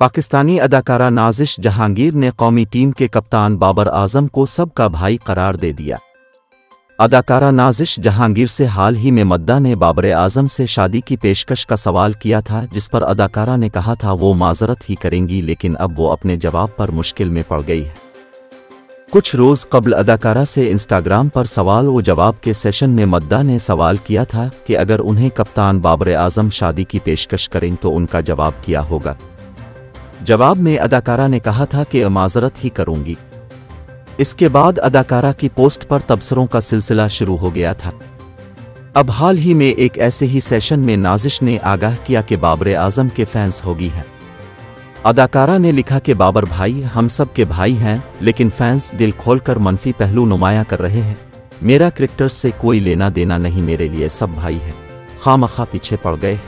पाकिस्तानी अदाकारा नाजिश जहांगीर ने कौमी टीम के कप्तान बाबर आज़म को सबका भाई करार दे दिया। अदाकारा नाजिश जहांगीर से हाल ही में मद्दा ने बाबर आज़म से शादी की पेशकश का सवाल किया था, जिस पर अदाकारा ने कहा था, वो माजरत ही करेंगी, लेकिन अब वो अपने जवाब पर मुश्किल में पड़ गई है। कुछ रोज कबल अदाकारा से इंस्टाग्राम पर सवाल व जवाब के सेशन में मद्दा ने सवाल किया था कि अगर उन्हें कप्तान बाबर आज़म शादी की पेशकश करें तो उनका जवाब क्या होगा? जवाब में अदाकारा ने कहा था कि माजरत ही करूँगी। इसके बाद अदाकारा की पोस्ट पर तबसरों का सिलसिला शुरू हो गया था। अब हाल ही में एक ऐसे ही सेशन में नाजिश ने आगाह किया कि बाबर आज़म के फैंस होगी हैं। अदाकारा ने लिखा कि बाबर भाई, हम सब के भाई हैं, लेकिन फैंस दिल खोलकर मनफी पहलू नुमाया कर रहे हैं। मेरा क्रिकेटर्स से कोई लेना देना नहीं मेरे लिए, सब भाई हैं। खामखा पीछे पड़ गए।